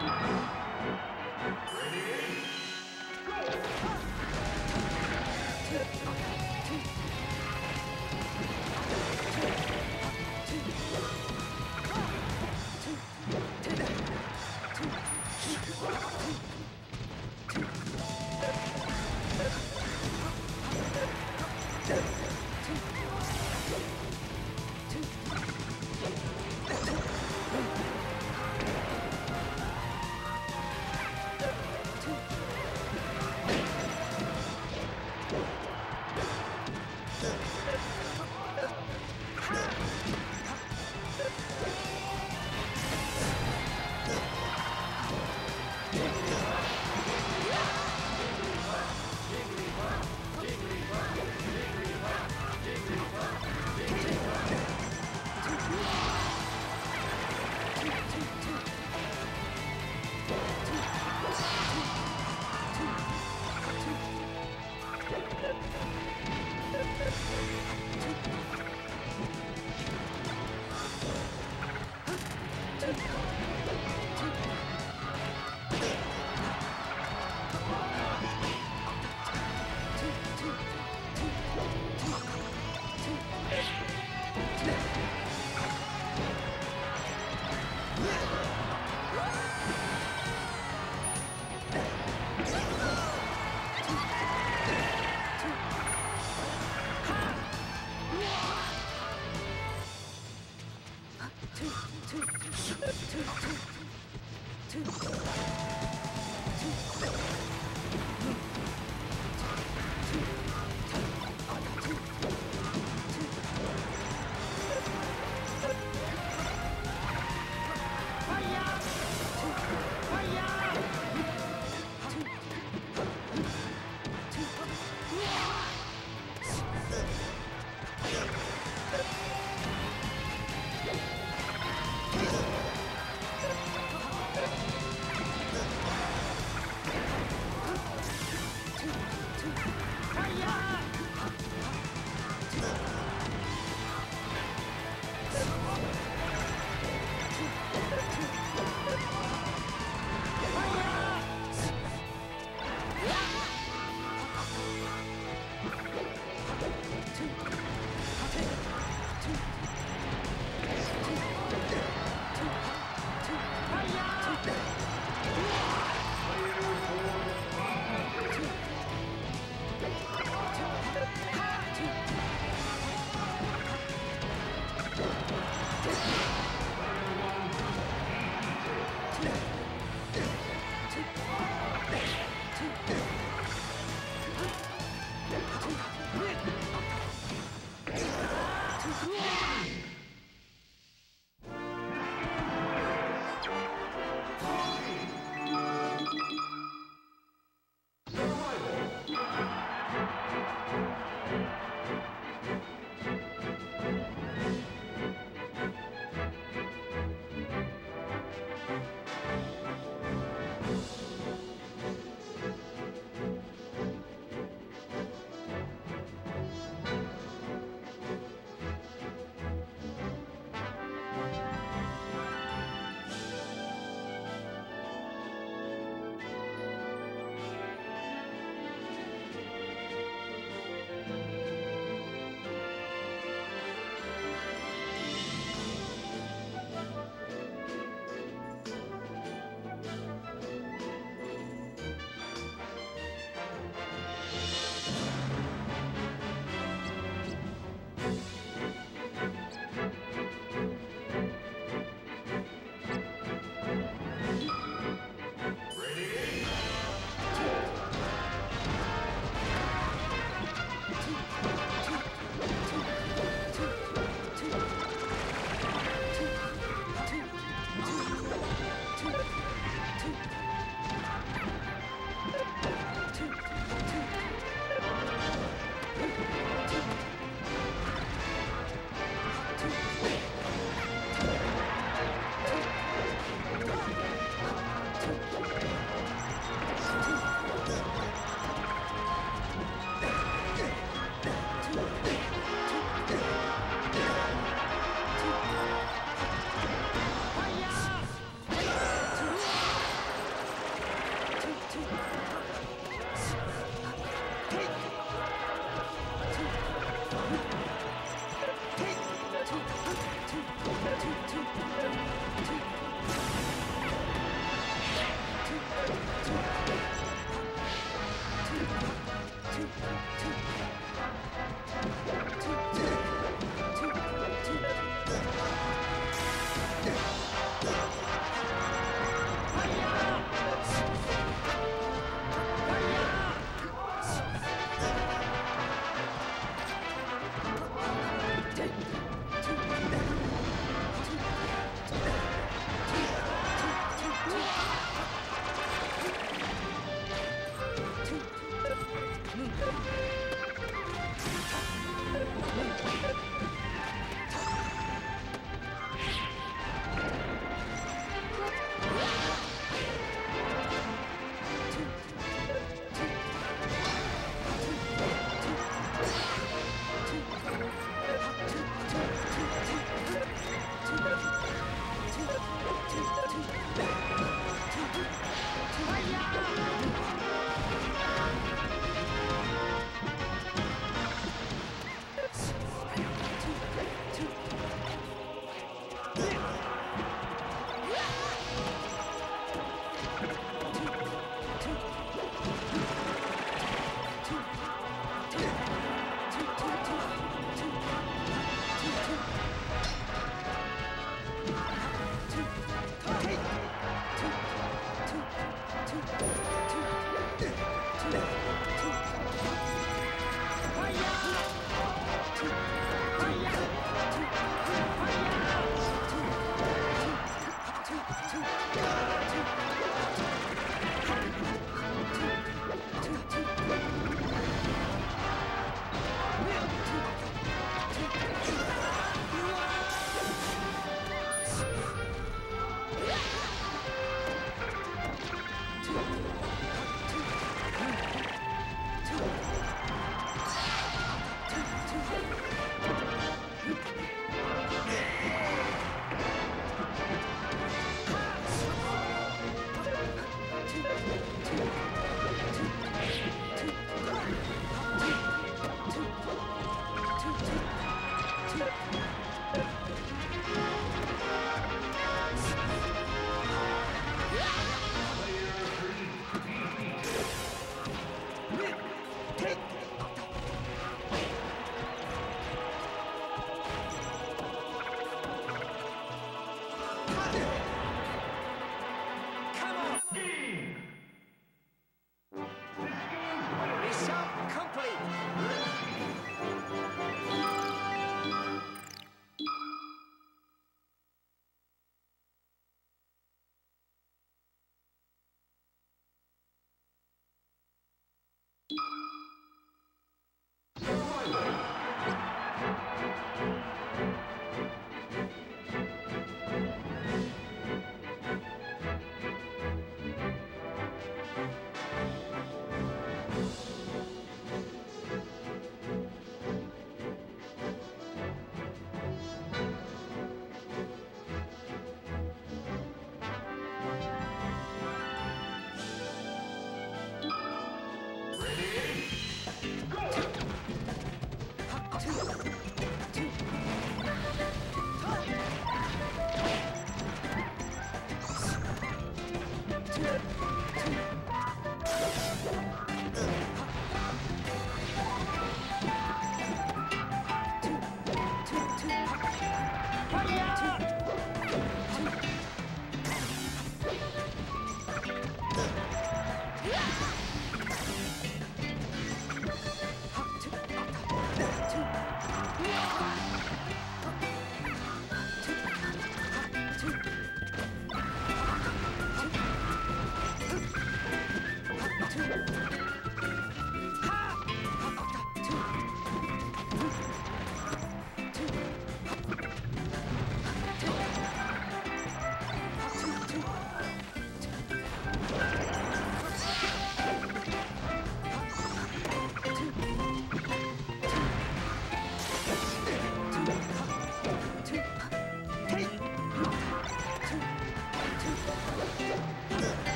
うん。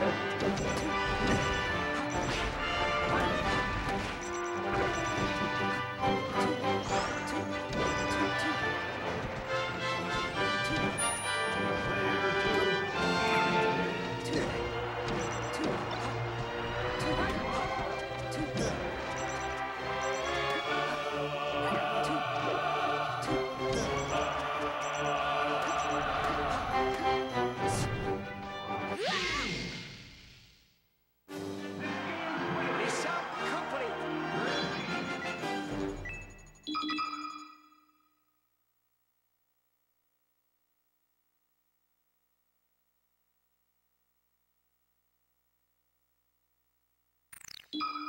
Thank you. you